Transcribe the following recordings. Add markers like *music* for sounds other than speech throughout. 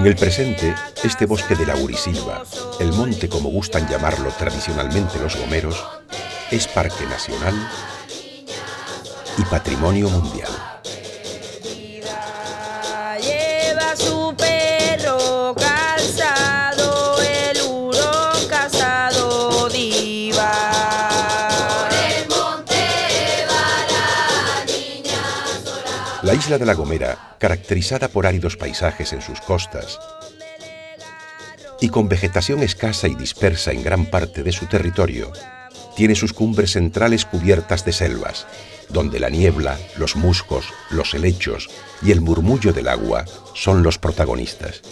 En el presente, este bosque de Laurisilva, el monte como gustan llamarlo tradicionalmente los gomeros, es parque nacional y patrimonio mundial. Isla de La Gomera, caracterizada por áridos paisajes en sus costas y con vegetación escasa y dispersa en gran parte de su territorio, tiene sus cumbres centrales cubiertas de selvas, donde la niebla, los muscos, los helechos y el murmullo del agua son los protagonistas.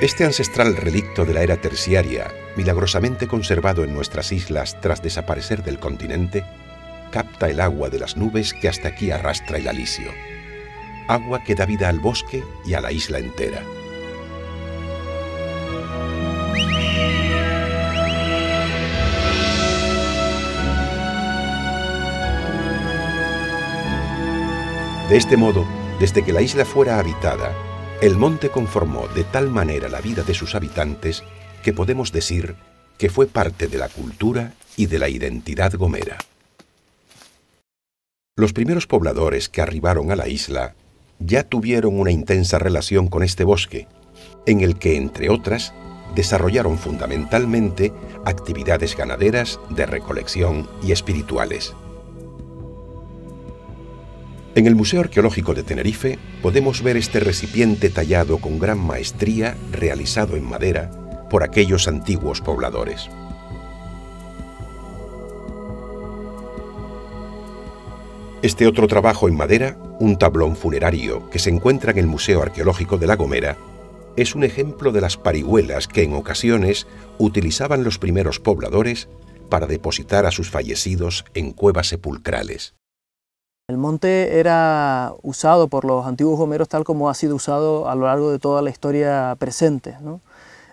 Este ancestral relicto de la era terciaria, milagrosamente conservado en nuestras islas tras desaparecer del continente, capta el agua de las nubes que hasta aquí arrastra el alisio. Agua que da vida al bosque y a la isla entera. De este modo, desde que la isla fuera habitada, el monte conformó de tal manera la vida de sus habitantes que podemos decir que fue parte de la cultura y de la identidad gomera. Los primeros pobladores que arribaron a la isla ya tuvieron una intensa relación con este bosque, en el que, entre otras, desarrollaron fundamentalmente actividades ganaderas, de recolección y espirituales. En el Museo Arqueológico de Tenerife podemos ver este recipiente tallado con gran maestría realizado en madera por aquellos antiguos pobladores. Este otro trabajo en madera, un tablón funerario que se encuentra en el Museo Arqueológico de La Gomera, es un ejemplo de las parihuelas que en ocasiones utilizaban los primeros pobladores para depositar a sus fallecidos en cuevas sepulcrales. El monte era usado por los antiguos gomeros tal como ha sido usado a lo largo de toda la historia presente.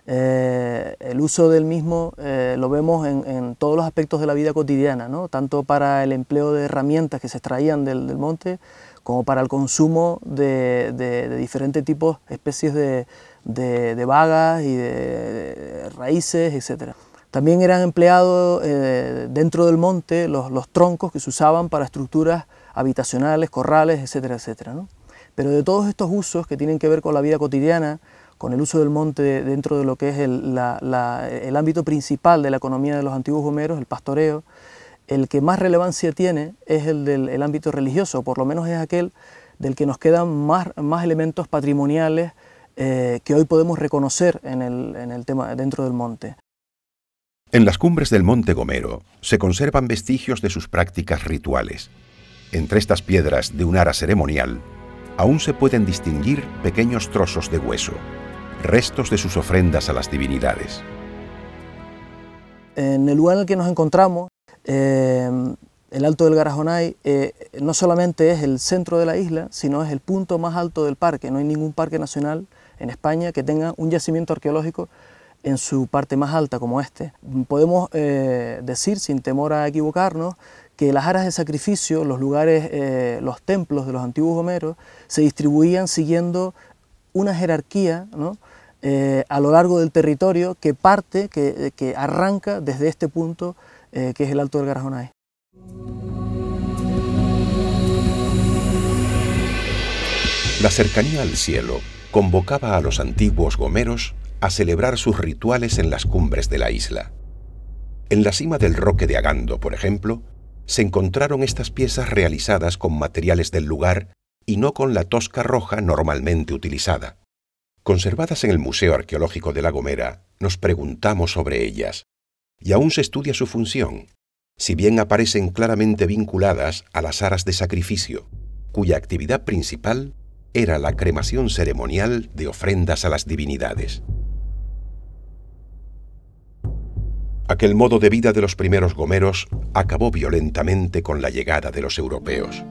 Eh, el uso del mismo eh, lo vemos en, todos los aspectos de la vida cotidiana, tanto para el empleo de herramientas que se extraían del, monte, como para el consumo de, diferentes tipos, especies de, de, vagas y de, raíces, etc. También eran empleados eh, dentro del monte los, los troncos que se usaban para estructuras habitacionales, corrales, etcétera, etcétera. ¿no? Pero de todos estos usos que tienen que ver con la vida cotidiana, con el uso del monte dentro de lo que es el, ámbito principal de la economía de los antiguos gomeros, el pastoreo, el que más relevancia tiene es el del ámbito religioso, por lo menos es aquel del que nos quedan más, más elementos patrimoniales eh, que hoy podemos reconocer en el, en el tema, dentro del monte. En las cumbres del Monte Gomero se conservan vestigios de sus prácticas rituales. Entre estas piedras de un ara ceremonial, aún se pueden distinguir pequeños trozos de hueso, restos de sus ofrendas a las divinidades. En el lugar en el que nos encontramos, eh, el Alto del Garajonay eh, no solamente es el centro de la isla, sino es el punto más alto del parque. No hay ningún parque nacional en España que tenga un yacimiento arqueológico en su parte más alta como este. Podemos eh, decir, sin temor a equivocarnos, que las aras de sacrificio, los lugares, eh, los templos de los antiguos homeros, se distribuían siguiendo una jerarquía eh, a lo largo del territorio que parte, que, arranca desde este punto que es el Alto del Garajonay. La cercanía al cielo convocaba a los antiguos gomeros a celebrar sus rituales en las cumbres de la isla. En la cima del roque de Agando, por ejemplo, se encontraron estas piezas realizadas con materiales del lugar y no con la tosca roja normalmente utilizada. Conservadas en el Museo Arqueológico de La Gomera, nos preguntamos sobre ellas, y aún se estudia su función, si bien aparecen claramente vinculadas a las aras de sacrificio, cuya actividad principal era la cremación ceremonial de ofrendas a las divinidades. Aquel modo de vida de los primeros gomeros acabó violentamente con la llegada de los europeos.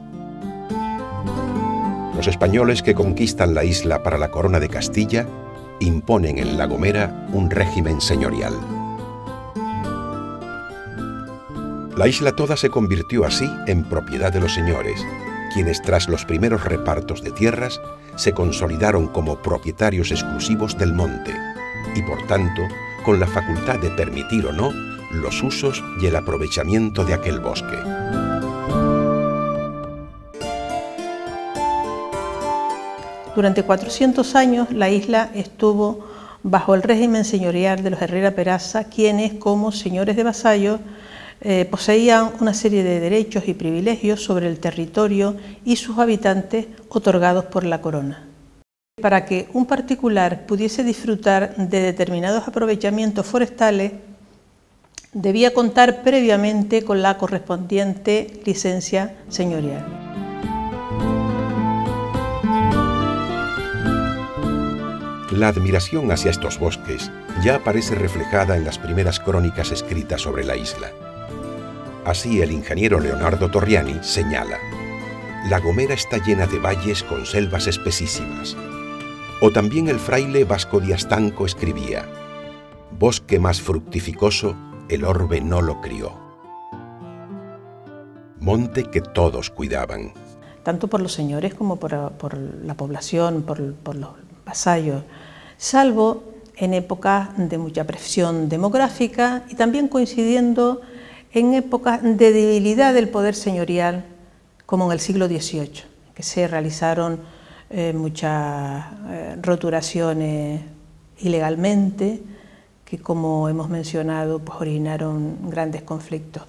Los españoles que conquistan la isla para la corona de Castilla imponen en La Gomera un régimen señorial. La isla toda se convirtió así en propiedad de los señores, quienes tras los primeros repartos de tierras se consolidaron como propietarios exclusivos del monte y por tanto con la facultad de permitir o no los usos y el aprovechamiento de aquel bosque. Durante 400 años la isla estuvo bajo el régimen señorial de los Herrera Peraza, quienes como señores de vasallo eh, poseían una serie de derechos y privilegios sobre el territorio y sus habitantes otorgados por la corona. Para que un particular pudiese disfrutar de determinados aprovechamientos forestales, debía contar previamente con la correspondiente licencia señorial. La admiración hacia estos bosques ya aparece reflejada en las primeras crónicas escritas sobre la isla. Así el ingeniero Leonardo Torriani señala, La Gomera está llena de valles con selvas espesísimas. O también el fraile Vasco Diastanco escribía, Bosque más fructificoso, el orbe no lo crió. Monte que todos cuidaban. Tanto por los señores como por, la población, por, por los vasallos, salvo en épocas de mucha presión demográfica y también coincidiendo en épocas de debilidad del poder señorial, como en el siglo XVIII, que se realizaron eh, muchas eh, roturaciones ilegalmente, que como hemos mencionado, pues originaron grandes conflictos.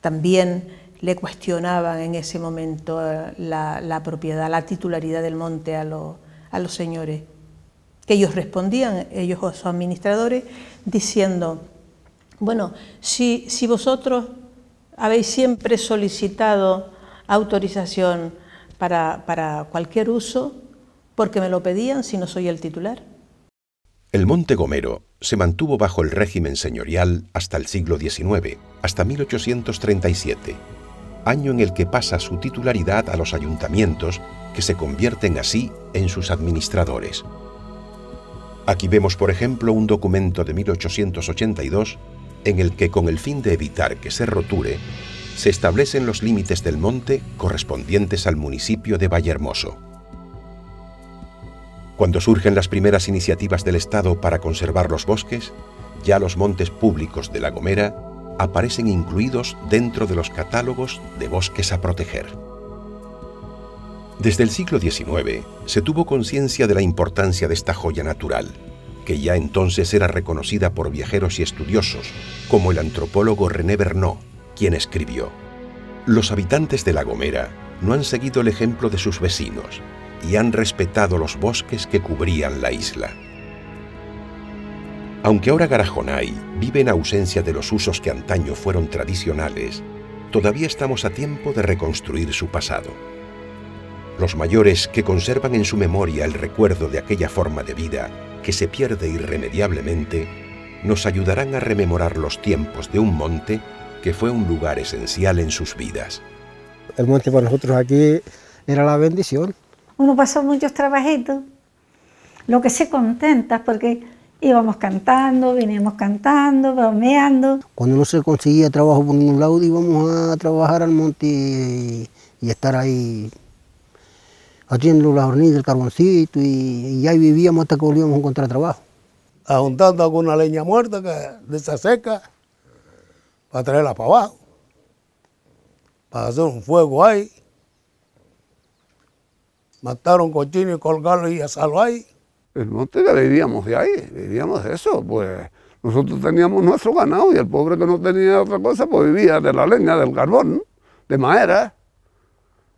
También le cuestionaban en ese momento eh, la, propiedad, la titularidad del monte a, a los señores, que ellos respondían, ellos o sus administradores, diciendo, bueno, si, vosotros habéis siempre solicitado autorización para, cualquier uso, porque me lo pedían si no soy el titular. El Monte Gomero se mantuvo bajo el régimen señorial hasta el siglo XIX, hasta 1837, año en el que pasa su titularidad a los ayuntamientos que se convierten así en sus administradores. Aquí vemos, por ejemplo, un documento de 1882 en el que con el fin de evitar que se roture, se establecen los límites del monte correspondientes al municipio de Vallehermoso. Cuando surgen las primeras iniciativas del Estado para conservar los bosques, ya los montes públicos de La Gomera aparecen incluidos dentro de los catálogos de bosques a proteger. Desde el siglo XIX se tuvo conciencia de la importancia de esta joya natural que ya entonces era reconocida por viajeros y estudiosos, como el antropólogo René Bernot, quien escribió, Los habitantes de La Gomera no han seguido el ejemplo de sus vecinos y han respetado los bosques que cubrían la isla. Aunque ahora Garajonay vive en ausencia de los usos que antaño fueron tradicionales, todavía estamos a tiempo de reconstruir su pasado. Los mayores que conservan en su memoria el recuerdo de aquella forma de vida que se pierde irremediablemente, nos ayudarán a rememorar los tiempos de un monte que fue un lugar esencial en sus vidas. El monte para nosotros aquí era la bendición. Uno pasó muchos trabajitos, lo que se contenta porque íbamos cantando, veníamos cantando, bromeando. Cuando no se conseguía trabajo por ningún lado íbamos a trabajar al monte y, y estar ahí haciendo las hornillas, el carboncito y, ahí vivíamos hasta que volvíamos a encontrar trabajo. Juntando alguna leña muerta que, de esa seca para traerla para abajo, para hacer un fuego ahí. Mataron cochino y colgarlo y asarlo ahí. El monte que vivíamos de ahí, vivíamos de eso, pues nosotros teníamos nuestro ganado y el pobre que no tenía otra cosa, pues vivía de la leña, del carbón, de madera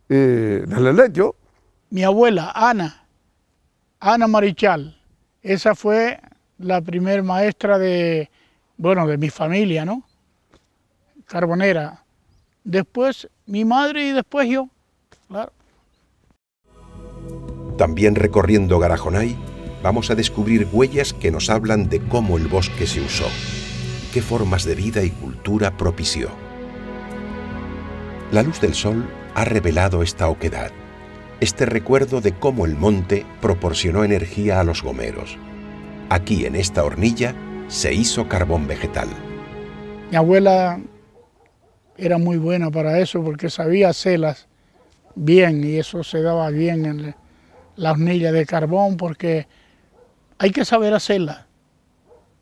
y del helecho mi abuela, Ana, Ana Marichal, esa fue la primer maestra de, bueno, de mi familia, ¿no? Carbonera. Después mi madre y después yo. Claro. También recorriendo Garajonay, vamos a descubrir huellas que nos hablan de cómo el bosque se usó, qué formas de vida y cultura propició. La luz del sol ha revelado esta oquedad, este recuerdo de cómo el monte proporcionó energía a los gomeros. Aquí en esta hornilla se hizo carbón vegetal. Mi abuela era muy buena para eso porque sabía hacerlas bien y eso se daba bien en la hornilla de carbón porque hay que saber hacerla.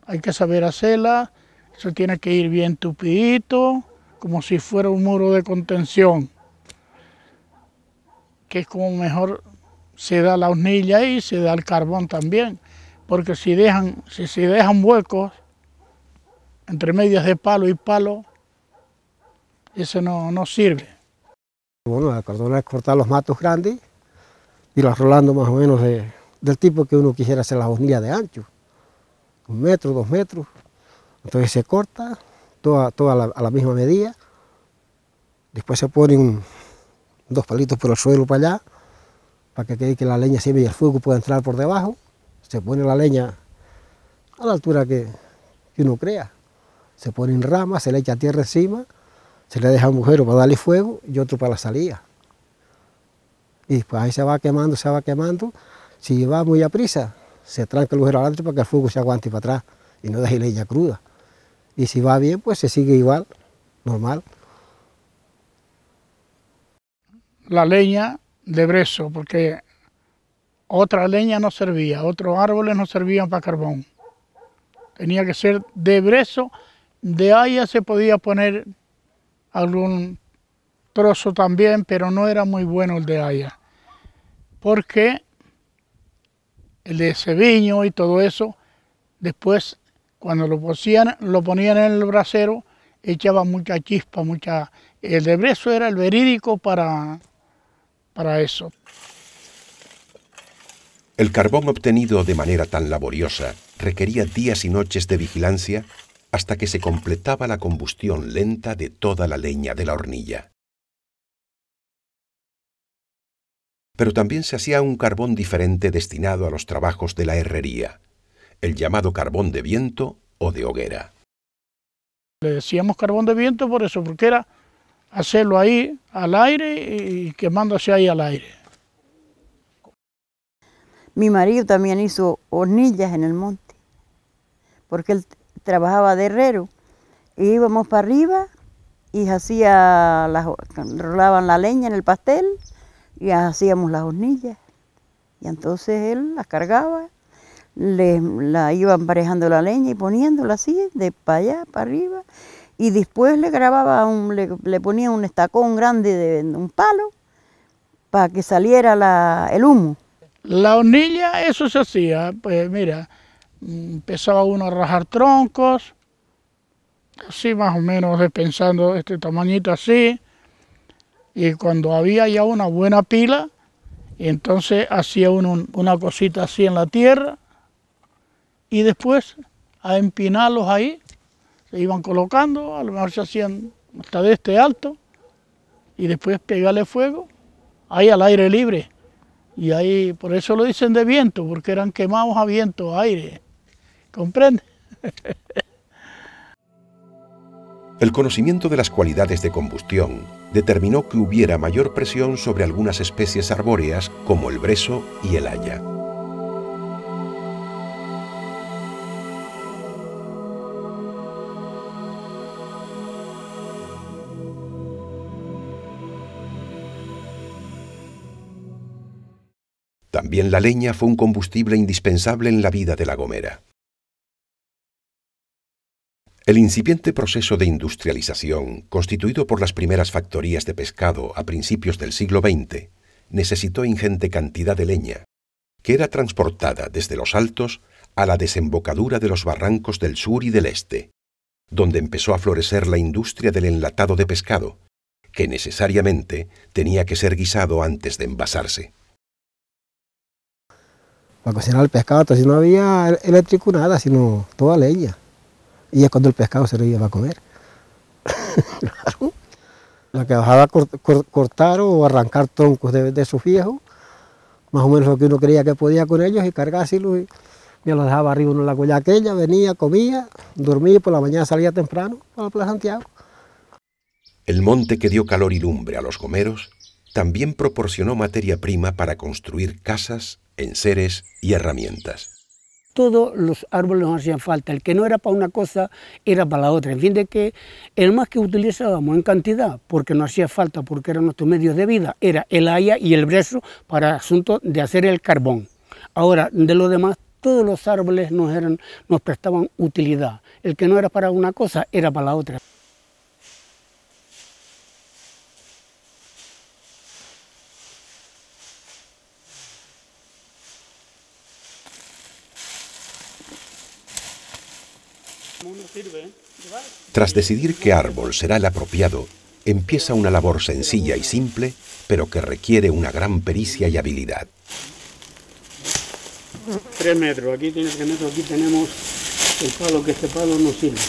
Hay que saber hacerla, eso tiene que ir bien tupidito, como si fuera un muro de contención que es como mejor se da la hornilla y se da el carbón también, porque si dejan, si se dejan huecos entre medias de palo y palo, eso no, no sirve. Bueno, la cordona es cortar los matos grandes y los rolando más o menos del tipo que uno quisiera hacer la hornilla de ancho, un metro, dos metros. Entonces se corta toda, toda a la misma medida, después se ponen dos palitos por el suelo para allá, para que quede que la leña siempre y el fuego pueda entrar por debajo. Se pone la leña a la altura que, uno crea. Se pone en ramas, se le echa tierra encima, se le deja un agujero para darle fuego y otro para la salida. Y después ahí se va quemando, se va quemando. Si va muy a prisa, se tranca el agujero adelante para que el fuego se aguante para atrás y no deje leña cruda. Y si va bien, pues se sigue igual, normal. la leña de brezo, porque otra leña no servía, otros árboles no servían para carbón. Tenía que ser de brezo, de haya se podía poner algún trozo también, pero no era muy bueno el de haya, porque el de ceviño y todo eso, después cuando lo ponían, lo ponían en el brasero, echaba mucha chispa, mucha... El de brezo era el verídico para para eso. El carbón obtenido de manera tan laboriosa requería días y noches de vigilancia hasta que se completaba la combustión lenta de toda la leña de la hornilla. Pero también se hacía un carbón diferente destinado a los trabajos de la herrería, el llamado carbón de viento o de hoguera. Le decíamos carbón de viento por eso, porque era hacerlo ahí al aire y quemándose ahí al aire. Mi marido también hizo hornillas en el monte, porque él trabajaba de herrero. Y íbamos para arriba y hacía las, rolaban la leña en el pastel y hacíamos las hornillas. Y entonces él las cargaba, le, la iba emparejando la leña y poniéndola así, de para allá, para arriba y después le grababa, un, le, ponía un estacón grande de un palo para que saliera el humo. La hornilla, eso se hacía, pues mira, empezaba uno a rajar troncos, así más o menos pensando este tamañito así, y cuando había ya una buena pila, entonces hacía uno una cosita así en la tierra, y después a empinarlos ahí, se iban colocando, a lo mejor se hacían hasta de este alto y después pegarle fuego ahí al aire libre. Y ahí, por eso lo dicen de viento, porque eran quemados a viento, aire. ¿Comprende? El conocimiento de las cualidades de combustión determinó que hubiera mayor presión sobre algunas especies arbóreas como el brezo y el haya. También la leña fue un combustible indispensable en la vida de La Gomera. El incipiente proceso de industrialización, constituido por las primeras factorías de pescado a principios del siglo XX, necesitó ingente cantidad de leña, que era transportada desde los altos a la desembocadura de los barrancos del sur y del este, donde empezó a florecer la industria del enlatado de pescado, que necesariamente tenía que ser guisado antes de envasarse para cocinar el pescado, entonces no había eléctrico nada, sino toda leña. Y es cuando el pescado se lo iba a comer. *laughs* claro. La que bajaba a cort- cor- cortar o arrancar troncos de, de esos viejos, más o menos lo que uno creía que podía con ellos y cargárselo y me lo dejaba arriba en la colla aquella, venía, comía, dormía y por la mañana salía temprano para la Plaza Santiago. El monte que dio calor y lumbre a los gomeros también proporcionó materia prima para construir casas, enseres y herramientas. Todos los árboles nos hacían falta. El que no era para una cosa era para la otra. En fin, de que el más que utilizábamos en cantidad, porque no hacía falta, porque era nuestro medio de vida, era el haya y el brezo para asunto de hacer el carbón. Ahora, de lo demás, todos los árboles nos, eran, nos prestaban utilidad. El que no era para una cosa era para la otra. Tras decidir qué árbol será el apropiado, empieza una labor sencilla y simple, pero que requiere una gran pericia y habilidad. Tres metros, aquí tiene tres metros, aquí tenemos el palo, que este palo no sirve.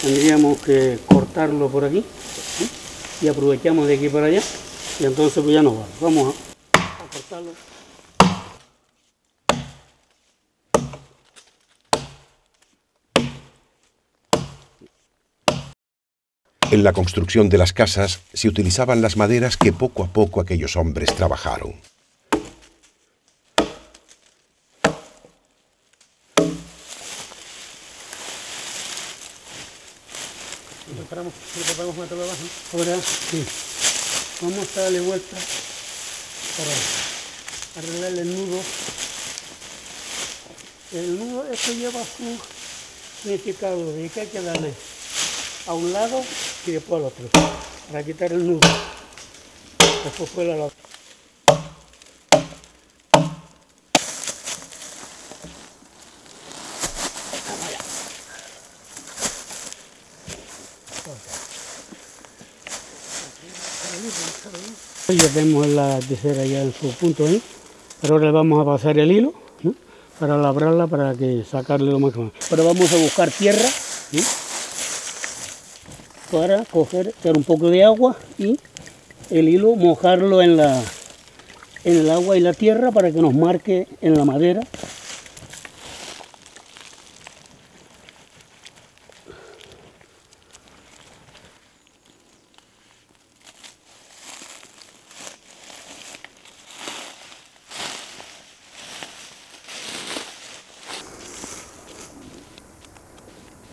Tendríamos que cortarlo por aquí y aprovechamos de aquí para allá y entonces pues ya nos va. Vamos a cortarlo. En la construcción de las casas se utilizaban las maderas que poco a poco aquellos hombres trabajaron. Ahora sí. Vamos a darle vuelta para arreglar el nudo. El nudo, esto lleva su significado de que hay que darle a un lado y después al otro para quitar el nudo. Después fue al otro. Ya tenemos la tijera ya en su punto ahí, pero ahora le vamos a pasar el hilo para labrarla para que sacarle lo más. Ahora vamos a buscar tierra ¿no? Para coger, echar un poco de agua y el hilo mojarlo en, la, en el agua y la tierra para que nos marque en la madera.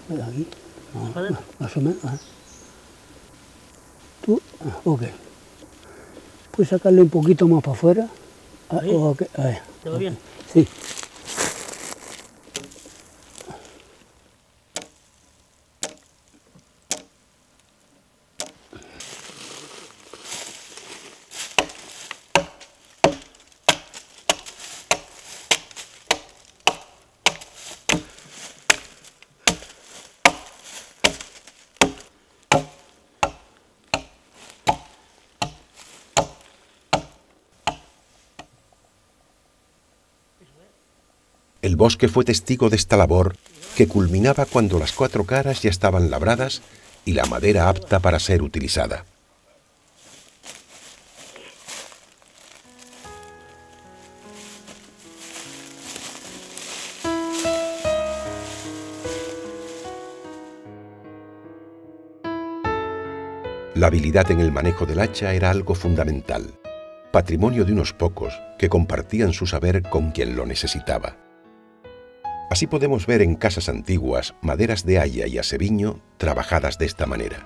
Aquí, ah, más o menos. ah. Tú, ah, ok. Puedes sacarle un poquito más para afuera. Ah, ahí. ¿Todo bien? Sí. Bosque fue testigo de esta labor que culminaba cuando las cuatro caras ya estaban labradas y la madera apta para ser utilizada. La habilidad en el manejo del hacha era algo fundamental, patrimonio de unos pocos que compartían su saber con quien lo necesitaba. Así podemos ver en casas antiguas maderas de haya y aceviño trabajadas de esta manera.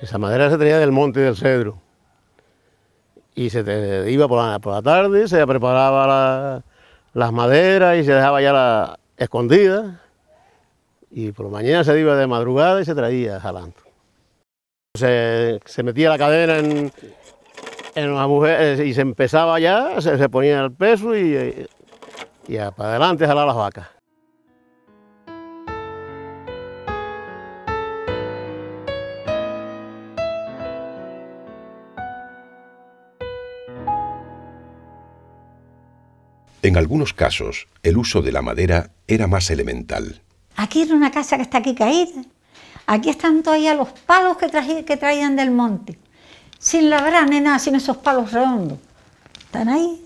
Esa madera se traía del monte del cedro. Y se iba por la, por la tarde, se preparaba la- las maderas y se dejaba ya la, escondida. Y por la mañana se iba de madrugada y se traía jalando. Se, se metía la cadena en, en la mujer y se empezaba ya, se, se ponía el peso y, y a- para adelante jalar las vacas. En algunos casos, el uso de la madera era más elemental. Aquí era una casa que está aquí caída. Aquí están todavía los palos que, traían del monte. Sin labrar ni nada, sin esos palos redondos. Están ahí.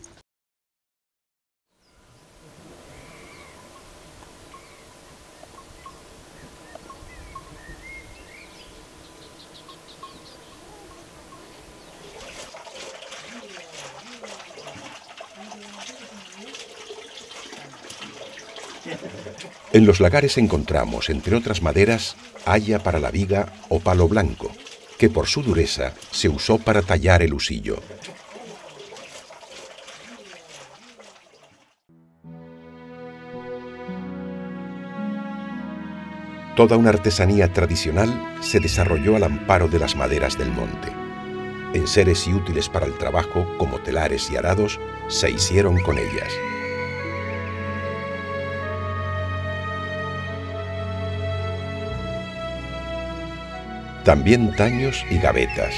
Los lagares encontramos, entre otras maderas, haya para la viga o palo blanco, que por su dureza se usó para tallar el usillo. Toda una artesanía tradicional se desarrolló al amparo de las maderas del monte. En seres y útiles para el trabajo, como telares y arados, se hicieron con ellas. También taños y gavetas.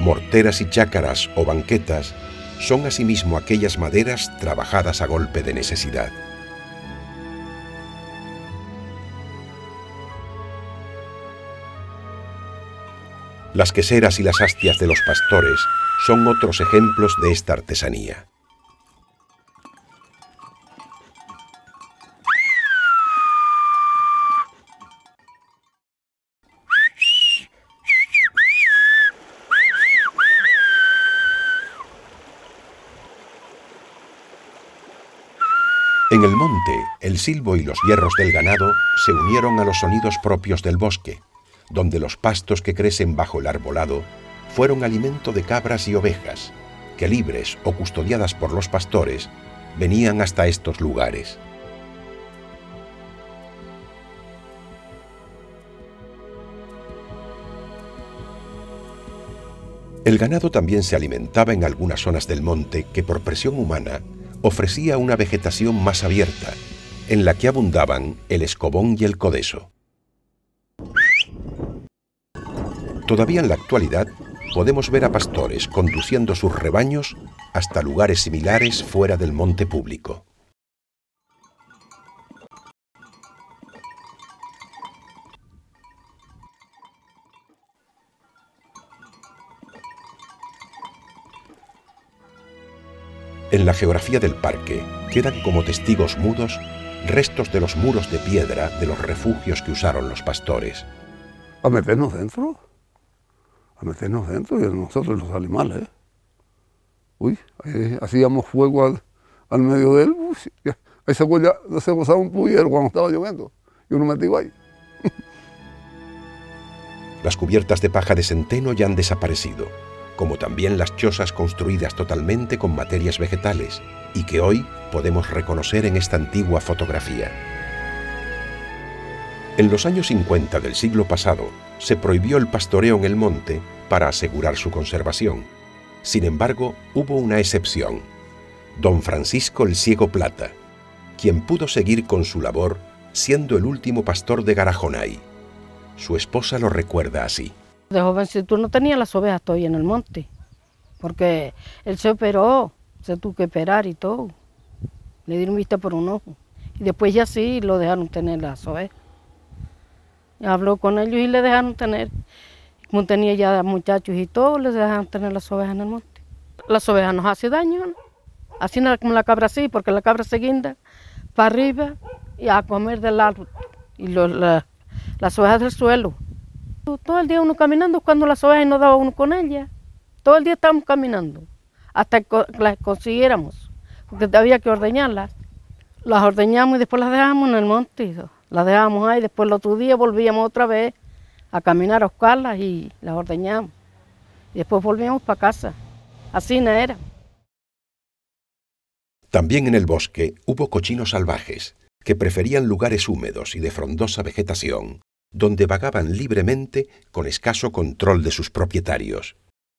Morteras y chácaras o banquetas son asimismo aquellas maderas trabajadas a golpe de necesidad. Las queseras y las hastias de los pastores son otros ejemplos de esta artesanía. Silbo y los hierros del ganado se unieron a los sonidos propios del bosque, donde los pastos que crecen bajo el arbolado fueron alimento de cabras y ovejas, que libres o custodiadas por los pastores, venían hasta estos lugares. El ganado también se alimentaba en algunas zonas del monte que por presión humana ofrecía una vegetación más abierta, en la que abundaban el escobón y el codeso. Todavía en la actualidad podemos ver a pastores conduciendo sus rebaños hasta lugares similares fuera del monte público. En la geografía del parque quedan como testigos mudos restos de los muros de piedra de los refugios que usaron los pastores. A meternos dentro, a meternos dentro y nosotros los animales. Uy, hacíamos fuego al, medio de él, ahí se, se gozaba un puyero cuando estaba lloviendo y uno metido ahí. Las cubiertas de paja de centeno ya han desaparecido como también las chozas construidas totalmente con materias vegetales y que hoy podemos reconocer en esta antigua fotografía. En los años 50 del siglo pasado se prohibió el pastoreo en el monte para asegurar su conservación. Sin embargo, hubo una excepción, don Francisco el Ciego Plata, quien pudo seguir con su labor siendo el último pastor de Garajonay. Su esposa lo recuerda así. De jovencito no tenía las ovejas todavía en el monte, porque él se operó, se tuvo que operar y todo. Le dieron vista por un ojo. Y después ya sí lo dejaron tener las ovejas. Habló con ellos y le dejaron tener. Como tenía ya muchachos y todo, les dejaron tener las ovejas en el monte. Las ovejas nos hacen daño, ¿no? Así nada como la cabra sí, porque la cabra se guinda para arriba y a comer del árbol. Y las ovejas del suelo. Todo el día uno caminando cuando las ovejas no daba uno con ellas. Todo el día estábamos caminando hasta que las consiguiéramos, porque había que ordeñarlas. Las ordeñamos y después las dejamos en el monte. Las dejamos ahí, después el otro día volvíamos otra vez a caminar a buscarlas y las ordeñamos. Y después volvíamos para casa. Así no era. También en el bosque hubo cochinos salvajes que preferían lugares húmedos y de frondosa vegetación, donde vagaban libremente con escaso control de sus propietarios.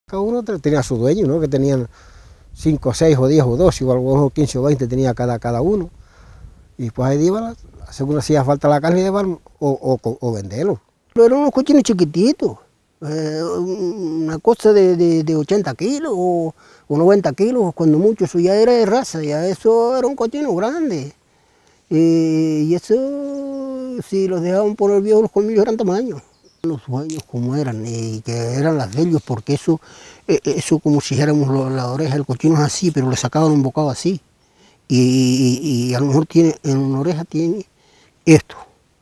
Cada uno tenía su dueño, ¿no? que tenían 5, 6 o 10 o 12, o algunos 15 o 20 tenía cada, cada uno. Y pues ahí iban, según hacía falta la carne, o, o, o venderlo. Pero eran unos cochinos chiquititos, Eh, una cosa de, de, de 80 kilos o, o 90 kilos, cuando mucho, eso ya era de raza, ya eso era un cochino grande. Eh, y eso, si los dejaban poner viejos, los colmillos eran tamaño. Los dueños como eran, y que eran las de ellos, porque eso, eh, eso como si dijéramos la oreja del cochino es así, pero le sacaban un bocado así. Y a lo mejor tiene, en una oreja tiene esto,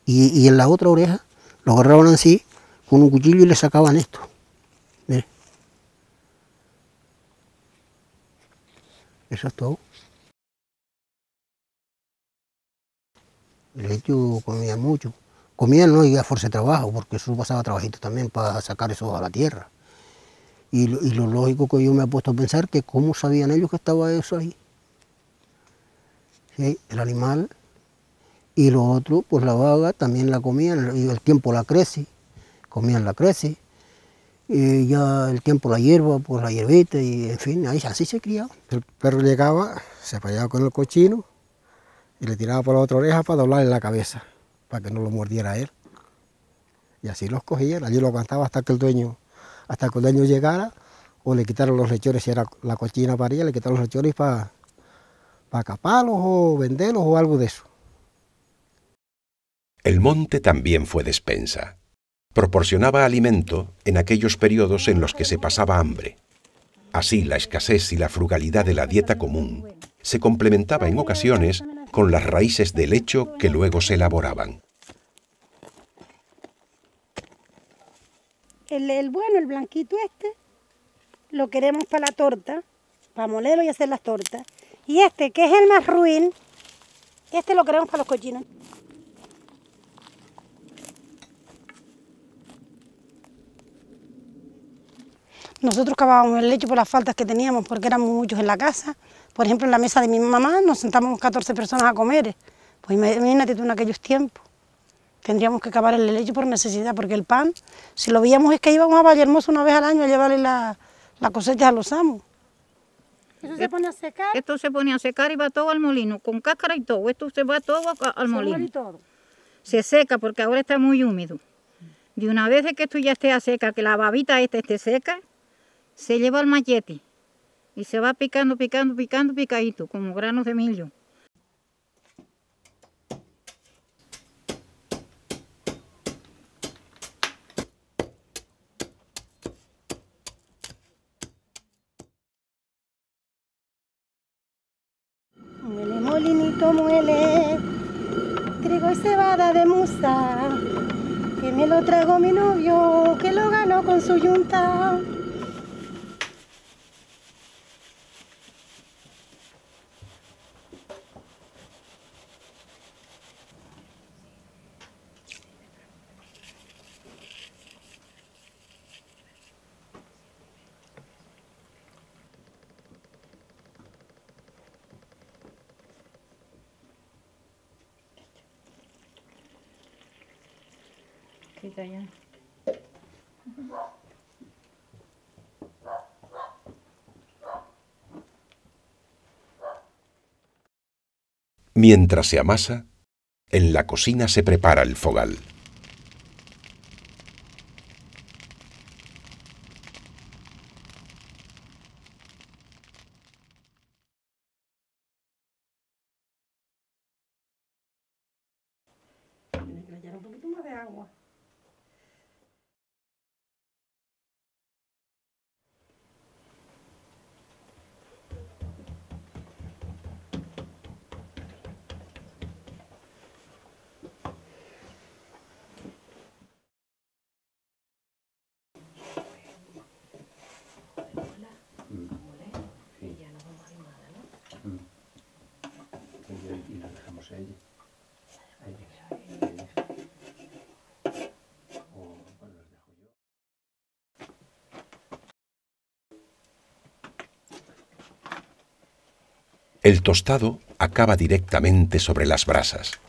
y, y en la otra oreja lo agarraban así, con un cuchillo y le sacaban esto. Mire. Eso es todo. De hecho, comían mucho. Comían no y a fuerza de trabajo, porque eso pasaba trabajito también para sacar eso a la tierra. Y, lo- y lo lógico que yo me he puesto a pensar que cómo sabían ellos que estaba eso ahí. El animal y lo otro, pues la vaga también la comían, y el tiempo la crece, comían la crece, y ya el tiempo la hierba, pues la hierbita, y en fin, ahí, así se criaba. El perro llegaba, se apoyaba con el cochino y le tiraba por la otra oreja para doblarle la cabeza, para que no lo mordiera él. Y así los cogían, allí lo aguantaba hasta que el dueño, hasta que el dueño llegara, o le quitaron los lechones, si era la cochina paría, le quitaron los lechones para para caparlos o venderlos o algo de eso. El monte también fue despensa. Proporcionaba alimento en aquellos periodos en los que se pasaba hambre. Así la escasez y la frugalidad de la dieta común se complementaba en ocasiones con las raíces del hecho que luego se elaboraban. El, el bueno, el blanquito este, lo queremos para la torta, para molerlo y hacer las tortas. Y este, que es el más ruin, este lo queremos para los cochinos. Nosotros cavábamos el leche por las faltas que teníamos, porque éramos muchos en la casa. Por ejemplo, en la mesa de mi mamá nos sentábamos 14 personas a comer. Pues imagínate tú en aquellos tiempos. Tendríamos que cavar el leche por necesidad, porque el pan, si lo veíamos es que íbamos a Vallehermoso una vez al año a llevarle la, la cosecha a los amos. Eso se pone a secar. Esto se pone a secar y va todo al molino, con cáscara y todo. Esto se va todo al Se molino. muere todo. Se seca porque ahora está muy húmedo. De una vez que esto ya esté a seca, que la babita esta esté seca, se lleva al machete y se va picando, picando, picando, picadito, como granos de millo. Muele, molinito, muele, trigo y cebada de musa, que me lo trago mi novio, que lo ganó con su yunta. Mientras se amasa, en la cocina se prepara el fogal. El tostado acaba directamente sobre las brasas.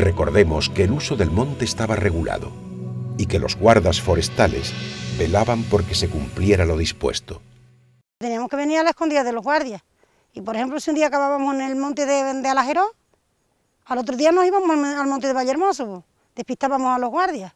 Recordemos que el uso del monte estaba regulado y que los guardas forestales velaban porque se cumpliera lo dispuesto. Teníamos que venir a la escondida de los guardias. Y por ejemplo, si un día acabábamos en el monte de, de Alajero, al otro día nos íbamos al monte de Vallehermoso, despistábamos a los guardias.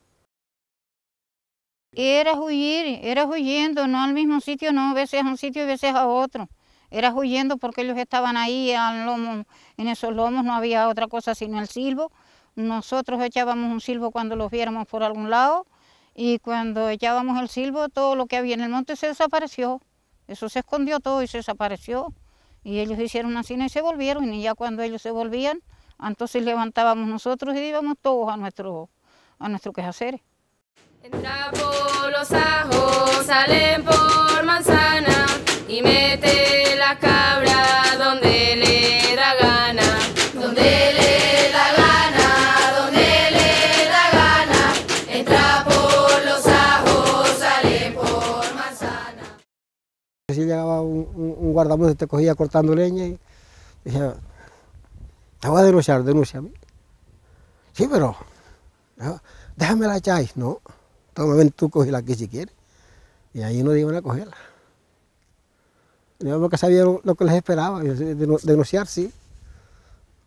Era huir, era huyendo, no al mismo sitio, no, a veces a un sitio y a veces a otro. Era huyendo porque ellos estaban ahí al lomo, en esos lomos no había otra cosa sino el silbo. Nosotros echábamos un silbo cuando los viéramos por algún lado y cuando echábamos el silbo todo lo que había en el monte se desapareció. Eso se escondió todo y se desapareció. Y ellos hicieron así y se volvieron y ya cuando ellos se volvían, entonces levantábamos nosotros y íbamos todos a nuestro, a nuestro quehacer. Entra por los ajos, salen por manzana y mete la cabra donde le Si llegaba un, un, un guardamonte, te cogía cortando leña y decía, te voy a denunciar, denúnciame. Sí, pero déjame la echáis, no. Toma, ven tú, cógela aquí si quieres. Y ahí nos iban a cogerla. Yo porque sabía lo que les esperaba, denunciar, sí.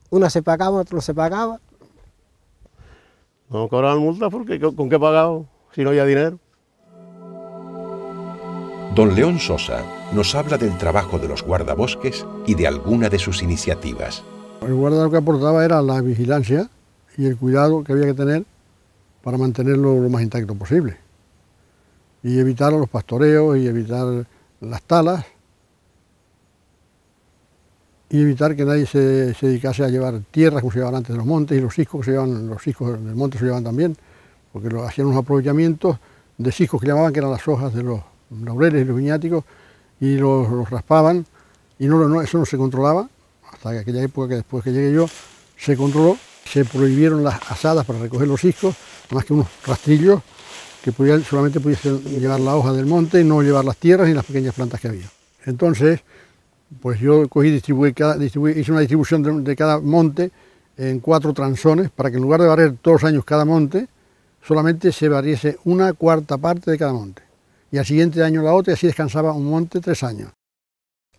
Una se pagaba, otra no se pagaba. No cobraban multas porque ¿con qué pagaba si no había dinero? Don León Sosa nos habla del trabajo de los guardabosques y de alguna de sus iniciativas. El guarda lo que aportaba era la vigilancia y el cuidado que había que tener para mantenerlo lo más intacto posible. Y evitar los pastoreos y evitar las talas y evitar que nadie se, se, dedicase a llevar tierras como se llevaban antes de los montes y los ciscos que se llevaban, los ciscos del monte se llevaban también, porque hacían unos aprovechamientos de ciscos que llamaban, que eran las hojas de los laureles y los viñáticos, y los, raspaban, y no, eso no se controlaba, hasta aquella época que después que llegué yo, se controló, se prohibieron las asadas para recoger los ciscos, más que unos rastrillos que solamente pudiesen llevar la hoja del monte y no llevar las tierras ni las pequeñas plantas que había. Entonces, pues yo cogí, distribuí cada, distribuí, hice una distribución de, de, cada monte en cuatro transones para que en lugar de barrer todos los años cada monte, solamente se barriese una cuarta parte de cada monte. Y al siguiente año la otra y así descansaba un monte tres años.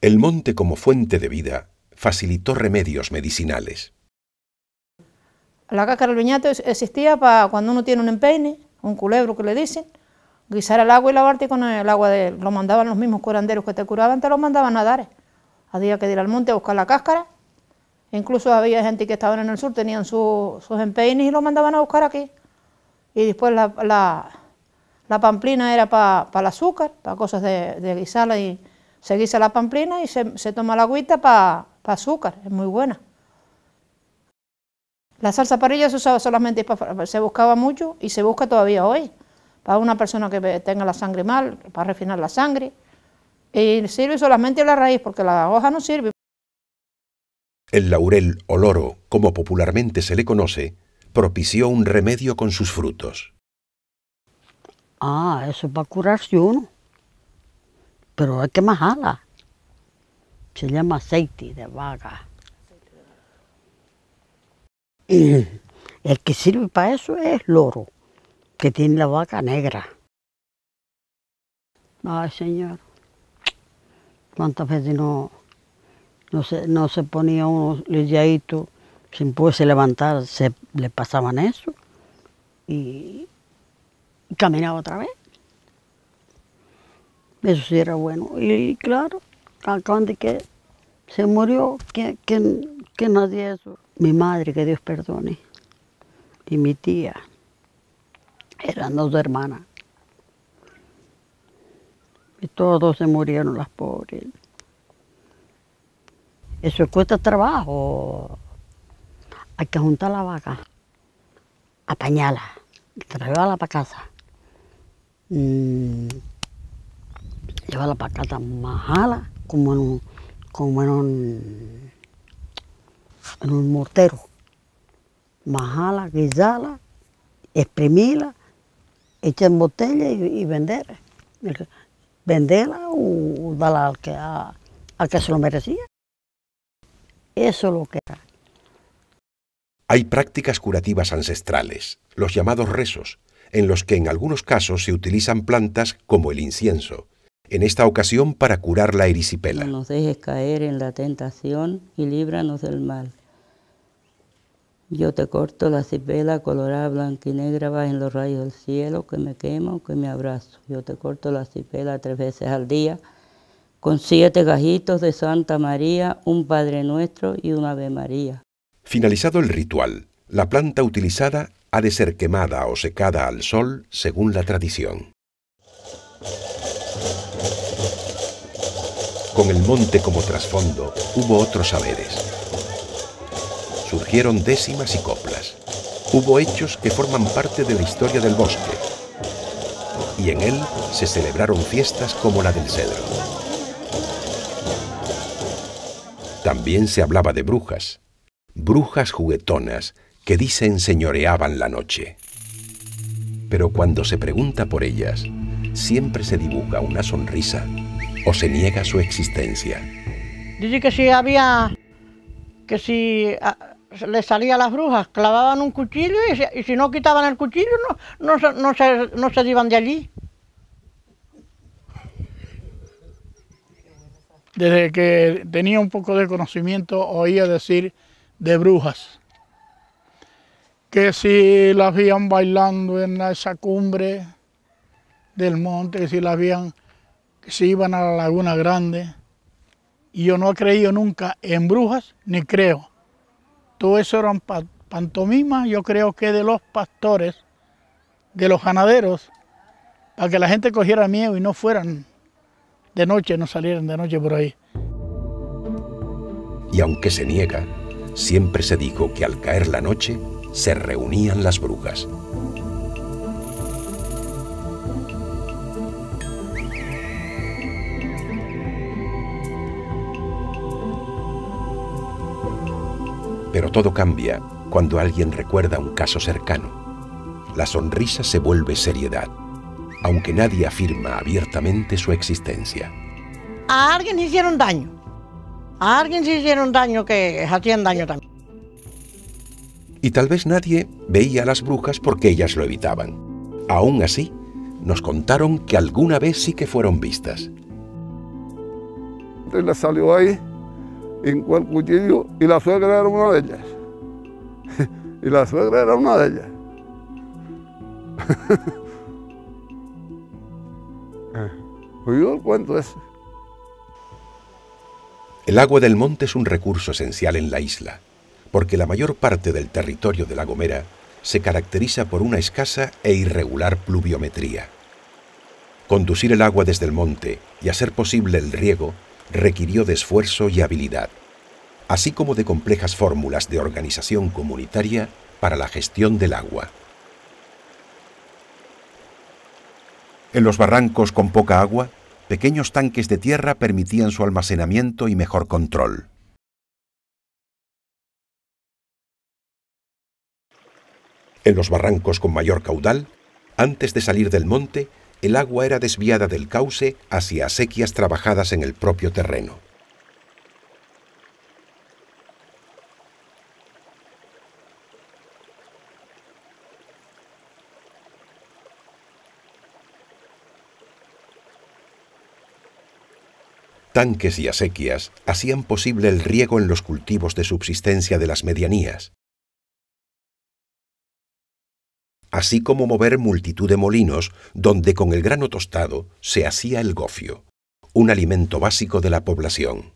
El monte como fuente de vida facilitó remedios medicinales. La cáscara del viñato existía para cuando uno tiene un empeine, un culebro que le dicen, guisar el agua y lavarte con el agua de... Lo mandaban los mismos curanderos que te curaban, te lo mandaban a dar. Había que ir al monte a buscar la cáscara. Incluso había gente que estaban en el sur, tenían su, sus empeines y lo mandaban a buscar aquí. Y después la, la, la pamplina era para pa el azúcar, para cosas de, de, guisarla y se guisa la pamplina y se, toma la agüita para pa azúcar, es muy buena. La salsa parrilla se usaba solamente, para, se buscaba mucho y se busca todavía hoy, para una persona que tenga la sangre mal, para refinar la sangre. Y sirve solamente la raíz, porque la hoja no sirve. El laurel o como popularmente se le conoce, propició un remedio con sus frutos. Ah, eso es para curarse uno. Pero hay que majarla. Se llama aceite de vaca. Y *clears throat* el que sirve para eso es loro, que tiene la vaca negra. Ay, señor. ¿Cuántas veces no, no, se, no se ponía uno lidiadito sin poderse levantar, se le pasaban eso y caminaba otra vez? Eso sí era bueno. Y, claro, acaban de que se murió, que, que, que nadie eso. Mi madre, que Dios perdone, y mi tía, eran dos hermanas. Y todos se murieron las pobres. Eso cuesta trabajo. Hay que juntar la vaca, apañarla, traerla para casa. Mm, llevarla para casa, majarla como en un, como en un, en un mortero. Majarla, guisarla, exprimirla, echar en botella y, y vender venderla o darla al que, a, al que se lo merecía. Eso es lo que era. Hay prácticas curativas ancestrales, los llamados rezos, en los que en algunos casos se utilizan plantas como el incienso, en esta ocasión para curar la erisipela. No nos dejes caer en la tentación y líbranos del mal. Yo te corto la cipela colorada, blanca y negra, va en los rayos del cielo, que me quemo, que me abrazo. Yo te corto la cipela tres veces al día, con siete gajitos de Santa María, un Padre Nuestro y una Ave María. Finalizado el ritual, la planta utilizada ha de ser quemada o secada al sol según la tradición. Con el monte como trasfondo, hubo otros saberes. Surgieron décimas y coplas. Hubo hechos que forman parte de la historia del bosque. Y en él se celebraron fiestas como la del cedro. También se hablaba de brujas, brujas juguetonas que dicen señoreaban la noche. Pero cuando se pregunta por ellas, siempre se dibuja una sonrisa o se niega su existencia. Dice que si había, que si ah, le salía a las brujas, clavaban un cuchillo y si, y si no quitaban el cuchillo no, no, se- no, se, no se iban de allí. Desde que tenía un poco de conocimiento oía decir de brujas. Que si las veían bailando en esa cumbre del monte, que si las veían, que se iban a la Laguna Grande. Y yo no he creído nunca en brujas, ni creo. Todo eso eran pa- pantomimas, yo creo que de los pastores, de los ganaderos, para que la gente cogiera miedo y no fueran de noche, no salieran de noche por ahí. Y aunque se niega, siempre se dijo que al caer la noche se reunían las brujas. Pero todo cambia cuando alguien recuerda un caso cercano. La sonrisa se vuelve seriedad, aunque nadie afirma abiertamente su existencia. A alguien hicieron daño. A alguien se hicieron daño que hacían daño también. Y tal vez nadie veía a las brujas porque ellas lo evitaban. Aún así, nos contaron que alguna vez sí que fueron vistas. Le salió ahí, hincó el cuchillo y la suegra era una de ellas. *laughs* y la suegra era una de ellas. *laughs* El cuento ese. El agua del monte es un recurso esencial en la isla, porque la mayor parte del territorio de La Gomera se caracteriza por una escasa e irregular pluviometría. Conducir el agua desde el monte y hacer posible el riego requirió de esfuerzo y habilidad, así como de complejas fórmulas de organización comunitaria para la gestión del agua. En los barrancos con poca agua, pequeños tanques de tierra permitían su almacenamiento y mejor control. En los barrancos con mayor caudal, antes de salir del monte, el agua era desviada del cauce hacia acequias trabajadas en el propio terreno. Tanques y acequias hacían posible el riego en los cultivos de subsistencia de las medianías, así como mover multitud de molinos donde con el grano tostado se hacía el gofio, un alimento básico de la población.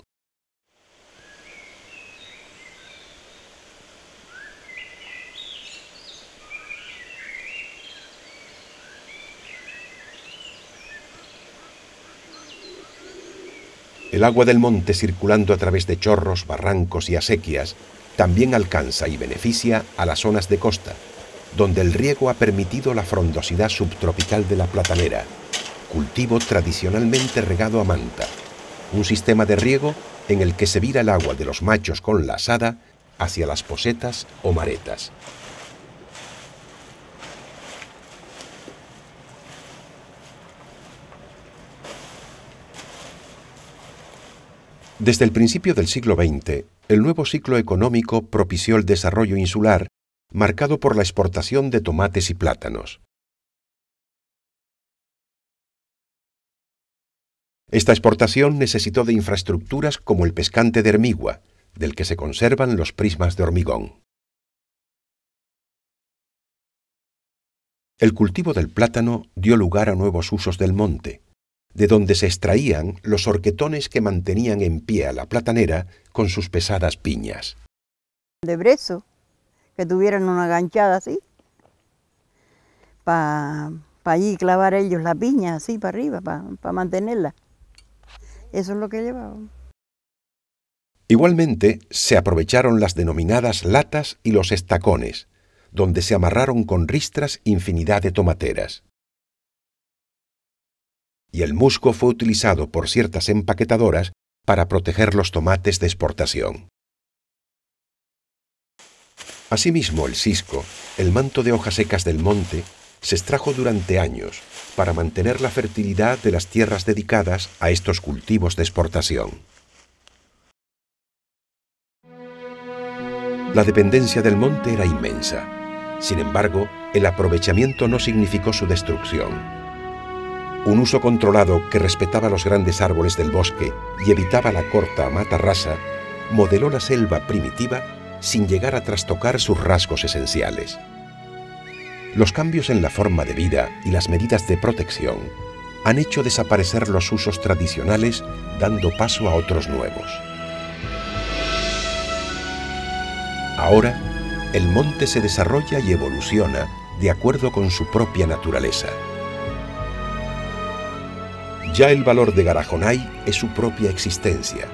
El agua del monte circulando a través de chorros, barrancos y acequias también alcanza y beneficia a las zonas de costa, donde el riego ha permitido la frondosidad subtropical de la platanera, cultivo tradicionalmente regado a manta, un sistema de riego en el que se vira el agua de los machos con la asada hacia las posetas o maretas. Desde el principio del siglo XX, el nuevo ciclo económico propició el desarrollo insular, marcado por la exportación de tomates y plátanos. Esta exportación necesitó de infraestructuras como el pescante de Hermigua, del que se conservan los prismas de hormigón. El cultivo del plátano dio lugar a nuevos usos del monte, de donde se extraían los horquetones que mantenían en pie a la platanera con sus pesadas piñas. De brezo, que tuvieran una ganchada así, para allí clavar ellos la piña así para arriba, para mantenerla. Eso es lo que llevaban. Igualmente, se aprovecharon las denominadas latas y los estacones, donde se amarraron con ristras infinidad de tomateras. Y el musgo fue utilizado por ciertas empaquetadoras para proteger los tomates de exportación. Asimismo, el cisco, el manto de hojas secas del monte, se extrajo durante años para mantener la fertilidad de las tierras dedicadas a estos cultivos de exportación. La dependencia del monte era inmensa. Sin embargo, el aprovechamiento no significó su destrucción. Un uso controlado que respetaba los grandes árboles del bosque y evitaba la corta mata rasa modeló la selva primitiva sin llegar a trastocar sus rasgos esenciales. Los cambios en la forma de vida y las medidas de protección han hecho desaparecer los usos tradicionales dando paso a otros nuevos. Ahora, el monte se desarrolla y evoluciona de acuerdo con su propia naturaleza. Ya el valor de Garajonay es su propia existencia,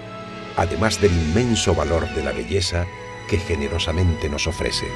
además del inmenso valor de la belleza que generosamente nos ofrece.